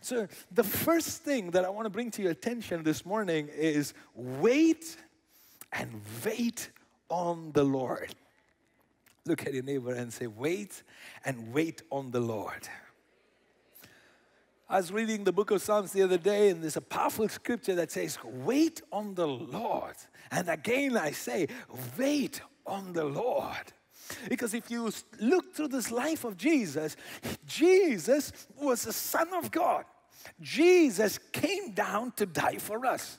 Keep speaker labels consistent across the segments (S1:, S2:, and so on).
S1: So, the first thing that I want to bring to your attention this morning is wait and wait on the Lord. Look at your neighbor and say, Wait and wait on the Lord. I was reading the book of Psalms the other day, and there's a powerful scripture that says, Wait on the Lord. And again, I say, Wait on the Lord. Because if you look through this life of Jesus, Jesus was the Son of God. Jesus came down to die for us.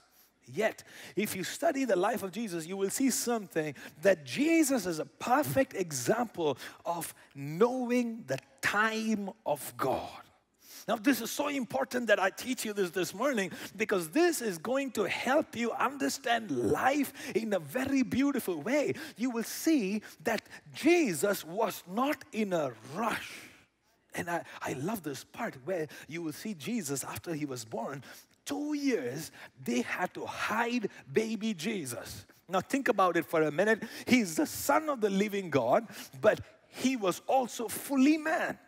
S1: Yet, if you study the life of Jesus, you will see something that Jesus is a perfect example of knowing the time of God. Now, this is so important that I teach you this this morning because this is going to help you understand life in a very beautiful way. You will see that Jesus was not in a rush. And I, I love this part where you will see Jesus after he was born. Two years, they had to hide baby Jesus. Now, think about it for a minute. He's the Son of the living God, but he was also fully man.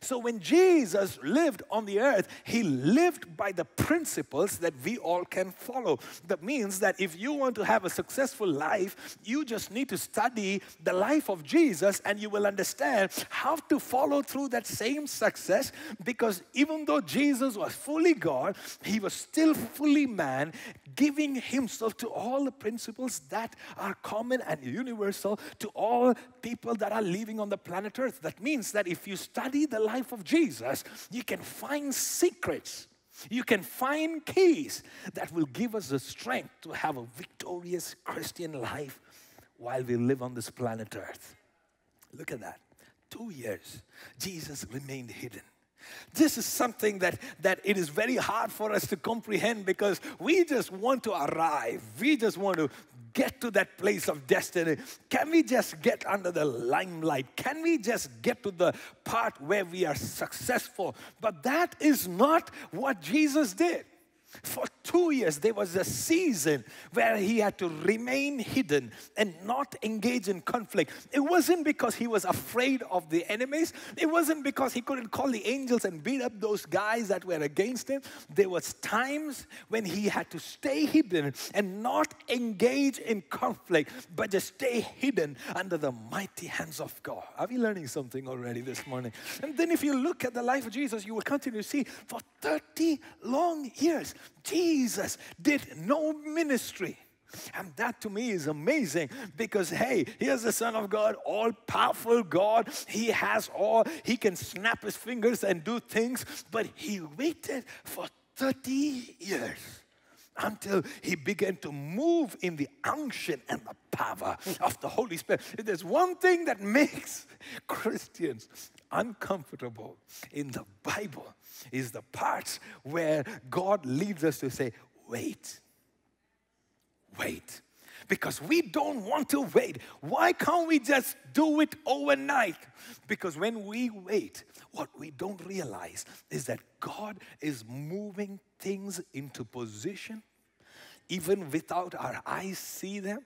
S1: So when Jesus lived on the earth, he lived by the principles that we all can follow. That means that if you want to have a successful life, you just need to study the life of Jesus and you will understand how to follow through that same success because even though Jesus was fully God, he was still fully man, giving himself to all the principles that are common and universal to all people that are living on the planet Earth. That means that if you study the life of Jesus, you can find secrets. You can find keys that will give us the strength to have a victorious Christian life while we live on this planet Earth. Look at that. Two years, Jesus remained hidden. This is something that, that it is very hard for us to comprehend because we just want to arrive. We just want to get to that place of destiny? Can we just get under the limelight? Can we just get to the part where we are successful? But that is not what Jesus did. For two years, there was a season where he had to remain hidden and not engage in conflict. It wasn't because he was afraid of the enemies, it wasn't because he couldn't call the angels and beat up those guys that were against him. There was times when he had to stay hidden and not engage in conflict, but just stay hidden under the mighty hands of God. Are we learning something already this morning? And then if you look at the life of Jesus, you will continue to see for 30 long years, Jesus did no ministry. And that to me is amazing because, hey, here's the Son of God, all powerful God. He has all, he can snap his fingers and do things, but he waited for 30 years until he began to move in the unction and the power of the Holy Spirit. If there's one thing that makes Christians uncomfortable in the Bible, is the parts where God leads us to say, wait, wait. Because we don't want to wait. Why can't we just do it overnight? Because when we wait, what we don't realize is that God is moving things into position even without our eyes see them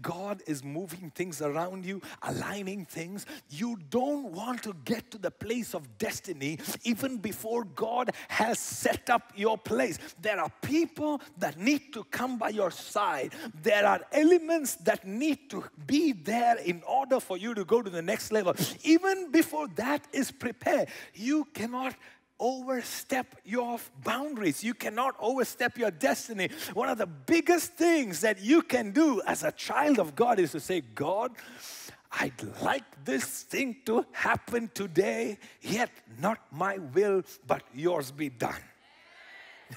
S1: God is moving things around you, aligning things. You don't want to get to the place of destiny even before God has set up your place. There are people that need to come by your side, there are elements that need to be there in order for you to go to the next level. Even before that is prepared, you cannot overstep your boundaries. You cannot overstep your destiny. One of the biggest things that you can do as a child of God is to say, God, I'd like this thing to happen today, yet not my will, but yours be done.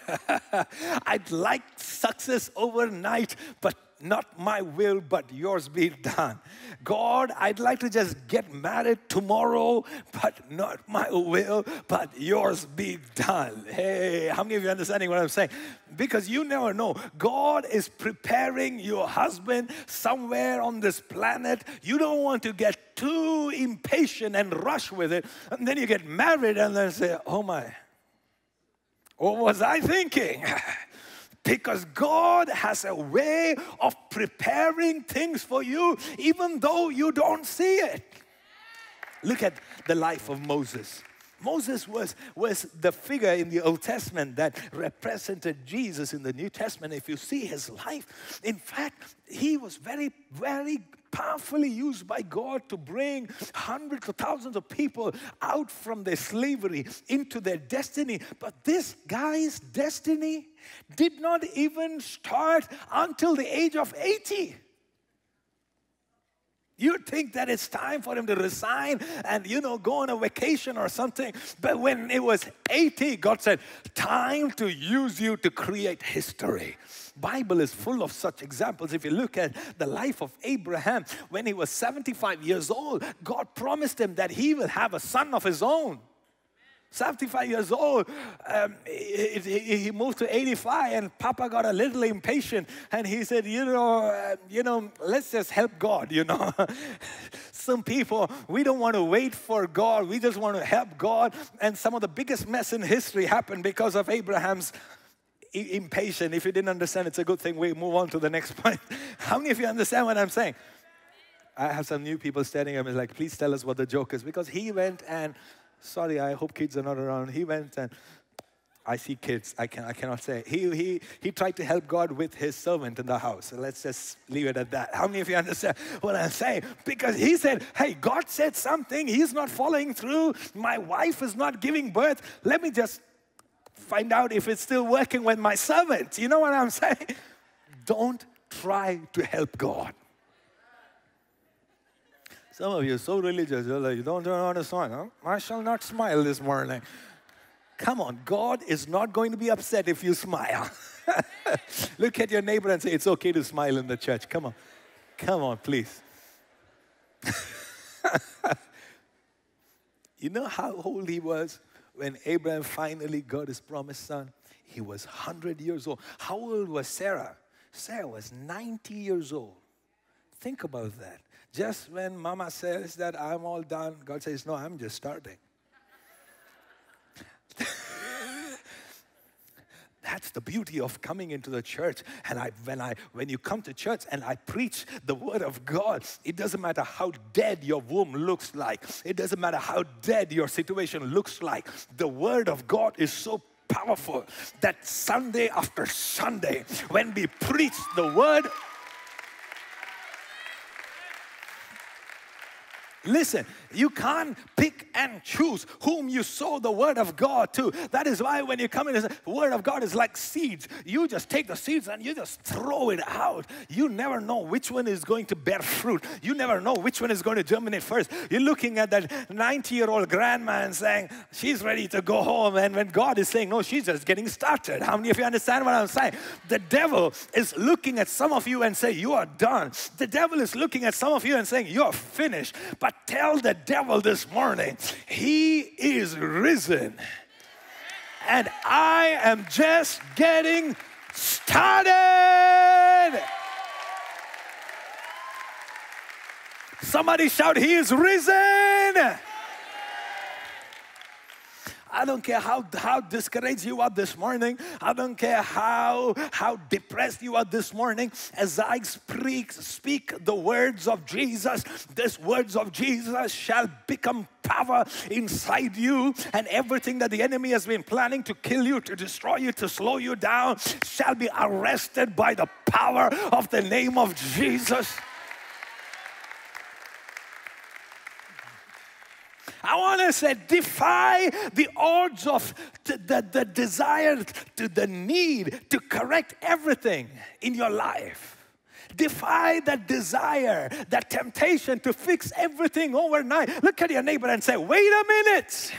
S1: I'd like success overnight, but not my will, but yours be done. God, I'd like to just get married tomorrow, but not my will, but yours be done. Hey, how many of you understanding what I'm saying? Because you never know. God is preparing your husband somewhere on this planet. You don't want to get too impatient and rush with it. And then you get married and then say, oh my, what was I thinking? Because God has a way of preparing things for you, even though you don't see it. Look at the life of Moses. Moses was, was the figure in the Old Testament that represented Jesus in the New Testament. If you see his life, in fact, he was very, very powerfully used by God to bring hundreds of thousands of people out from their slavery into their destiny. But this guy's destiny did not even start until the age of 80. You think that it's time for him to resign and, you know, go on a vacation or something. But when it was 80, God said, time to use you to create history. Bible is full of such examples. If you look at the life of Abraham, when he was 75 years old, God promised him that he will have a son of his own. 75 years old, um, he, he, moved to 85, and Papa got a little impatient, and he said, "You know, uh, you know, let's just help God." You know, some people we don't want to wait for God; we just want to help God. And some of the biggest mess in history happened because of Abraham's impatient. If you didn't understand, it's a good thing. We move on to the next point. How many of you understand what I'm saying? I have some new people standing and like, please tell us what the joke is because he went and Sorry, I hope kids are not around. He went and I see kids. I, can, I cannot say. He, he, he tried to help God with his servant in the house. Let's just leave it at that. How many of you understand what I'm saying? Because he said, Hey, God said something. He's not following through. My wife is not giving birth. Let me just find out if it's still working with my servant. You know what I'm saying? Don't try to help God. Some of you are so religious, you're like, you don't understand, huh? I shall not smile this morning. Come on, God is not going to be upset if you smile. Look at your neighbor and say, it's okay to smile in the church. Come on. Come on, please. you know how old he was when Abraham finally got his promised son? He was 100 years old. How old was Sarah? Sarah was 90 years old. Think about that. Just when mama says that I'm all done, God says, No, I'm just starting. That's the beauty of coming into the church. And I, when, I, when you come to church and I preach the word of God, it doesn't matter how dead your womb looks like, it doesn't matter how dead your situation looks like. The word of God is so powerful that Sunday after Sunday, when we preach the word Listen, you can't pick and choose whom you sow the word of God to. That is why when you come in, the word of God is like seeds. You just take the seeds and you just throw it out. You never know which one is going to bear fruit. You never know which one is going to germinate first. You're looking at that 90 year old grandma and saying, she's ready to go home. And when God is saying, no, she's just getting started. How many of you understand what I'm saying? The devil is looking at some of you and say, you are done. The devil is looking at some of you and saying, you're finished. But tell the devil this morning, He is risen. And I am just getting started. Somebody shout, He is risen. I don't care how, how discouraged you are this morning. I don't care how, how depressed you are this morning. As I speak, speak the words of Jesus, these words of Jesus shall become power inside you, and everything that the enemy has been planning to kill you, to destroy you, to slow you down, shall be arrested by the power of the name of Jesus. I want to say, defy the odds of the, the desire, to the need to correct everything in your life. Defy that desire, that temptation to fix everything overnight. Look at your neighbor and say, wait a minute.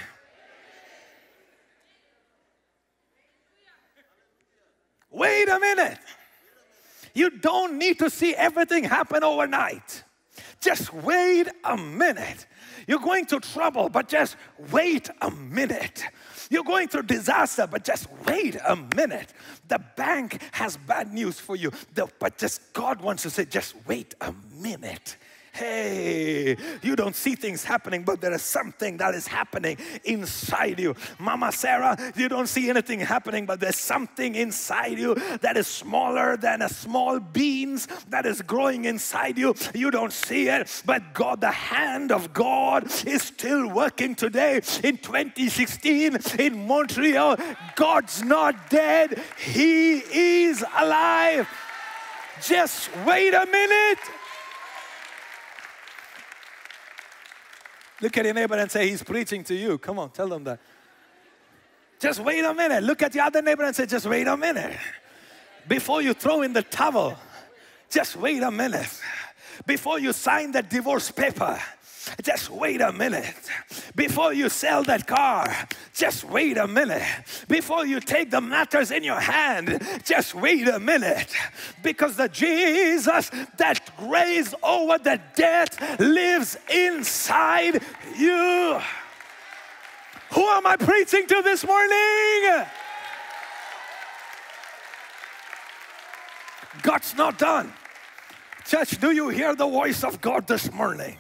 S1: Wait a minute. You don't need to see everything happen overnight. Just wait a minute. You're going through trouble, but just wait a minute. You're going through disaster, but just wait a minute. The bank has bad news for you, but just God wants to say, just wait a minute. Hey, you don't see things happening, but there is something that is happening inside you. Mama Sarah, you don't see anything happening, but there's something inside you that is smaller than a small beans that is growing inside you. You don't see it, but God, the hand of God is still working today in 2016 in Montreal. God's not dead, He is alive. Just wait a minute. Look at your neighbor and say, He's preaching to you. Come on, tell them that. Just wait a minute. Look at the other neighbor and say, Just wait a minute. Before you throw in the towel, just wait a minute. Before you sign that divorce paper, just wait a minute. Before you sell that car, just wait a minute. Before you take the matters in your hand, just wait a minute. Because the Jesus that raised over the dead lives inside you. Who am I preaching to this morning? God's not done. Church, do you hear the voice of God this morning?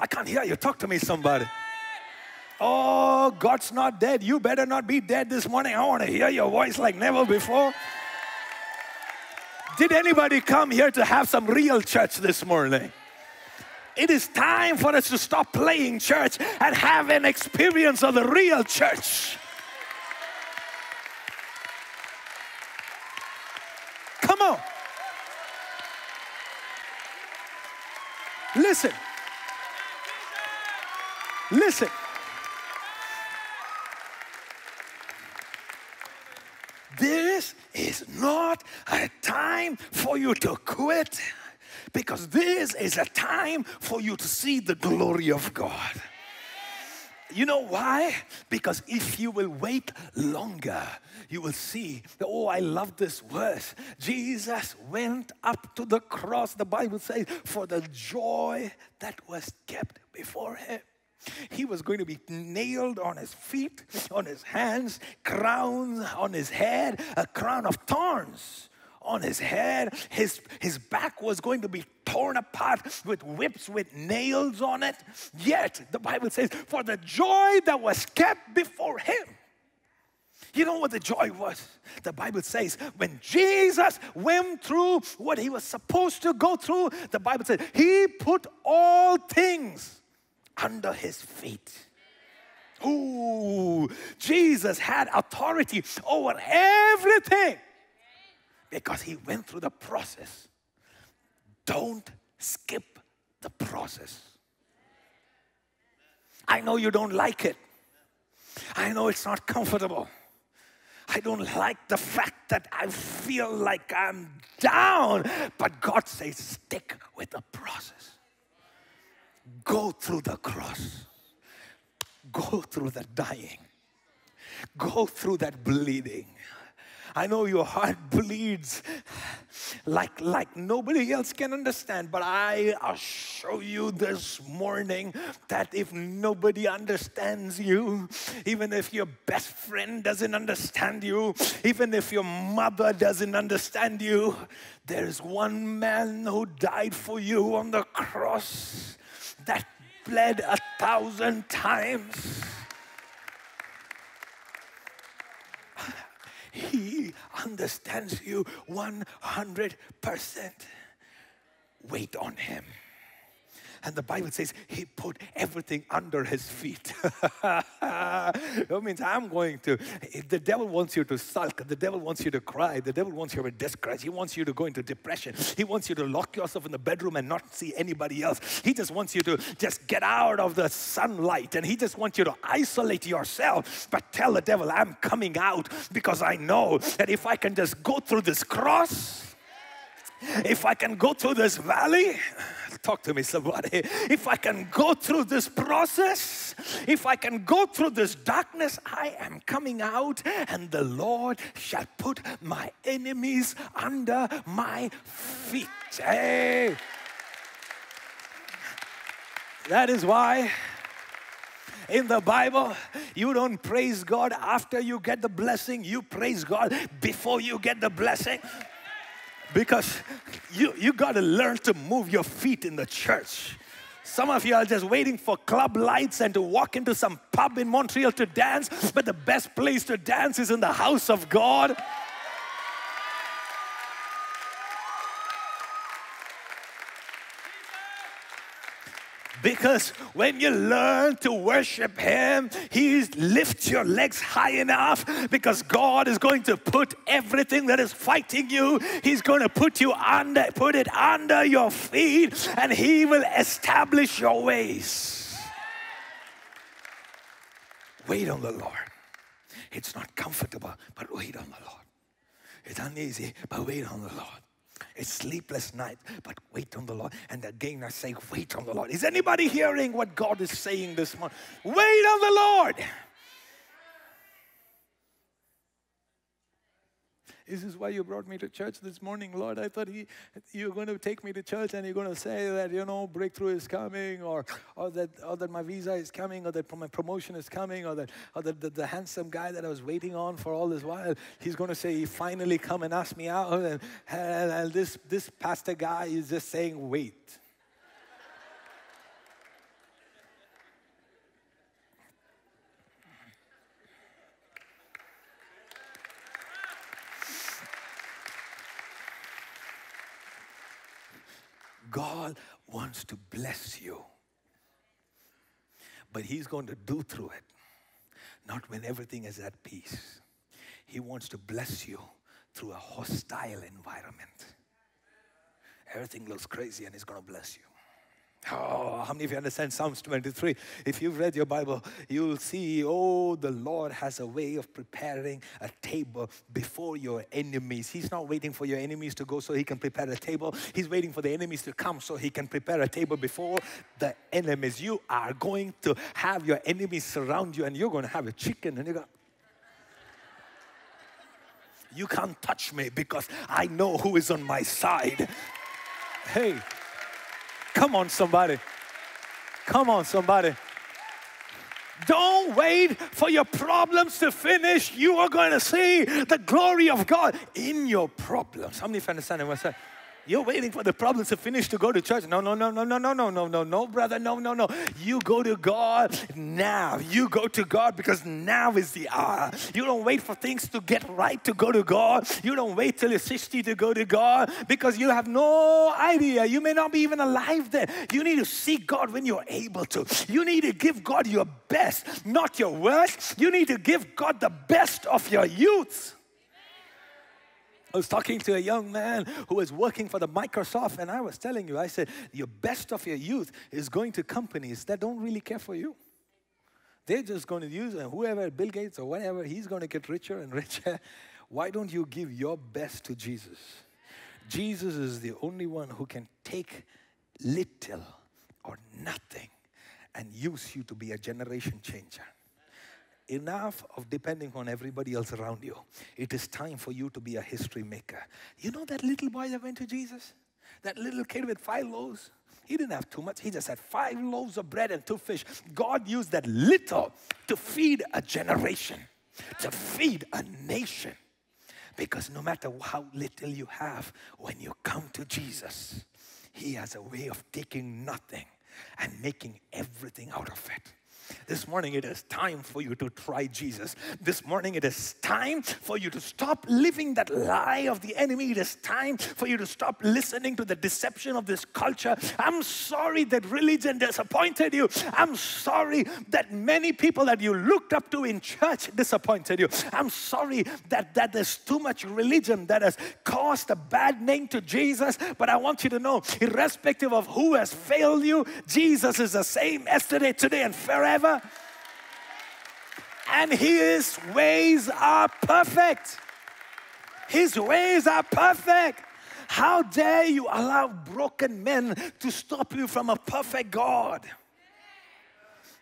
S1: I can't hear you. Talk to me, somebody. Oh, God's not dead. You better not be dead this morning. I want to hear your voice like never before. Did anybody come here to have some real church this morning? It is time for us to stop playing church and have an experience of the real church. Come on. Listen. Listen. This is not a time for you to quit because this is a time for you to see the glory of God. You know why? Because if you will wait longer, you will see. Oh, I love this verse. Jesus went up to the cross, the Bible says, for the joy that was kept before him. He was going to be nailed on his feet, on his hands, crowns on his head, a crown of thorns on his head. His, his back was going to be torn apart with whips with nails on it. Yet, the Bible says, for the joy that was kept before him. You know what the joy was? The Bible says when Jesus went through what he was supposed to go through, the Bible says he put all things under his feet. Ooh, Jesus had authority over everything because he went through the process. Don't skip the process. I know you don't like it. I know it's not comfortable. I don't like the fact that I feel like I'm down. But God says, stick with the process. Go through the cross. Go through the dying. Go through that bleeding. I know your heart bleeds like, like nobody else can understand, but I assure you this morning that if nobody understands you, even if your best friend doesn't understand you, even if your mother doesn't understand you, there is one man who died for you on the cross that bled a thousand times. He understands you 100%. Wait on Him. And the Bible says he put everything under his feet. that means I'm going to, the devil wants you to sulk, the devil wants you to cry, the devil wants you to discourage, he wants you to go into depression, he wants you to lock yourself in the bedroom and not see anybody else. He just wants you to just get out of the sunlight and he just wants you to isolate yourself. But tell the devil, I'm coming out because I know that if I can just go through this cross, if I can go through this valley, talk to me, somebody. If I can go through this process, if I can go through this darkness, I am coming out, and the Lord shall put my enemies under my feet. Hey. That is why in the Bible, you don't praise God after you get the blessing, you praise God before you get the blessing. Because you, you got to learn to move your feet in the church. Some of you are just waiting for club lights and to walk into some pub in Montreal to dance, but the best place to dance is in the house of God. Because when you learn to worship Him, He lifts your legs high enough because God is going to put everything that is fighting you, He's going to put you under, put it under your feet, and He will establish your ways. Wait on the Lord. It's not comfortable, but wait on the Lord. It's uneasy, but wait on the Lord. It's sleepless night, but wait on the Lord. And again, I say, wait on the Lord. Is anybody hearing what God is saying this morning? Wait on the Lord. This is why you brought me to church this morning, Lord. I thought he, you're going to take me to church and you're going to say that, you know, breakthrough is coming or, or, that, or that my visa is coming or that my promotion is coming or that, or that the, the handsome guy that I was waiting on for all this while, he's going to say, he finally come and ask me out. And, and, and this, this pastor guy is just saying, wait. God wants to bless you. But He's going to do through it, not when everything is at peace. He wants to bless you through a hostile environment. Everything looks crazy and He's going to bless you. Oh, how many of you understand Psalms 23? If you've read your Bible, you'll see, oh, the Lord has a way of preparing a table before your enemies. He's not waiting for your enemies to go so he can prepare a table. He's waiting for the enemies to come so he can prepare a table before the enemies. You are going to have your enemies surround you and you're going to have a chicken and you're going you can't touch me because I know who is on my side. Hey, Come on, somebody. Come on, somebody. Don't wait for your problems to finish. You are going to see the glory of God in your problems. How many of you understand what I'm saying? You're waiting for the problems to finish to go to church. No, no, no, no, no, no, no, no, no, no, brother. No, no, no. You go to God now. You go to God because now is the hour. You don't wait for things to get right to go to God. You don't wait till you're 60 to go to God because you have no idea. You may not be even alive then. You need to seek God when you're able to. You need to give God your best, not your worst. You need to give God the best of your youth. I was talking to a young man who was working for the Microsoft, and I was telling you, I said, your best of your youth is going to companies that don't really care for you. They're just going to use, and whoever, Bill Gates or whatever, he's going to get richer and richer. Why don't you give your best to Jesus? Jesus is the only one who can take little or nothing and use you to be a generation changer enough of depending on everybody else around you. It is time for you to be a history maker. You know that little boy that went to Jesus? That little kid with five loaves? He didn't have too much. He just had five loaves of bread and two fish. God used that little to feed a generation, to feed a nation. Because no matter how little you have, when you come to Jesus, He has a way of taking nothing and making everything out of it. This morning, it is time for you to try Jesus. This morning, it is time for you to stop living that lie of the enemy. It is time for you to stop listening to the deception of this culture. I'm sorry that religion disappointed you. I'm sorry that many people that you looked up to in church disappointed you. I'm sorry that, that there's too much religion that has caused a bad name to Jesus. But I want you to know, irrespective of who has failed you, Jesus is the same yesterday, today, and forever forever. And his ways are perfect. His ways are perfect. How dare you allow broken men to stop you from a perfect God?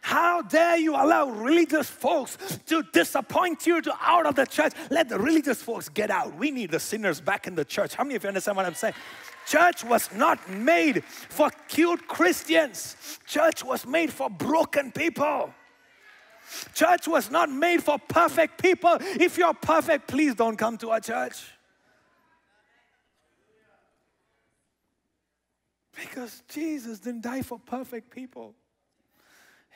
S1: How dare you allow religious folks to disappoint you to out of the church? Let the religious folks get out. We need the sinners back in the church. How many of you understand what I'm saying? Church was not made for cute Christians. Church was made for broken people. Church was not made for perfect people. If you're perfect, please don't come to our church. Because Jesus didn't die for perfect people,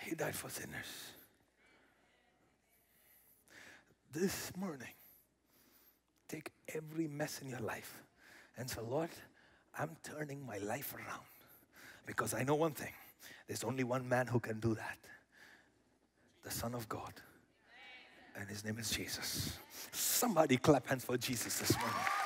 S1: He died for sinners. This morning, take every mess in your life and say, Lord, I'm turning my life around. Because I know one thing there's only one man who can do that the Son of God. And his name is Jesus. Somebody clap hands for Jesus this morning.